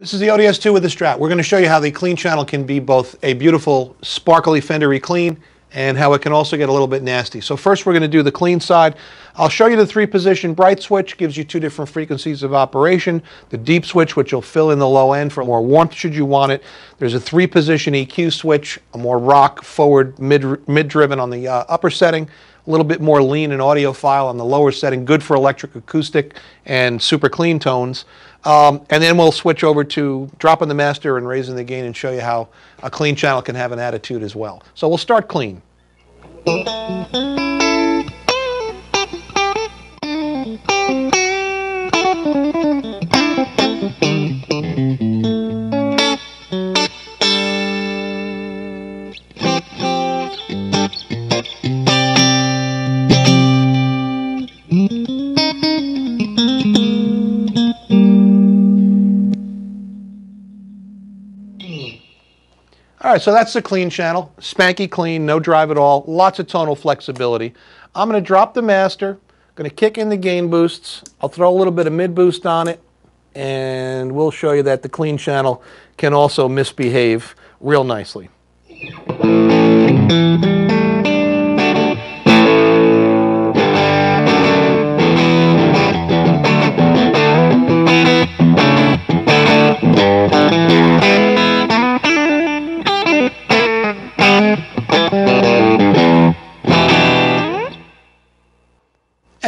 This is the ODS2 with the Strat. We're going to show you how the clean channel can be both a beautiful, sparkly, fendery clean and how it can also get a little bit nasty. So first we're going to do the clean side. I'll show you the three position bright switch, gives you two different frequencies of operation. The deep switch, which will fill in the low end for more warmth should you want it. There's a three position EQ switch, a more rock, forward, mid, mid on the uh, upper setting, a little bit more lean and audiophile on the lower setting, good for electric acoustic and super clean tones. Um, and then we'll switch over to dropping the master and raising the gain and show you how a clean channel can have an attitude as well. So we'll start clean. All right, so that's the clean channel. Spanky clean, no drive at all, lots of tonal flexibility. I'm going to drop the master, going to kick in the gain boosts. I'll throw a little bit of mid boost on it, and we'll show you that the clean channel can also misbehave real nicely.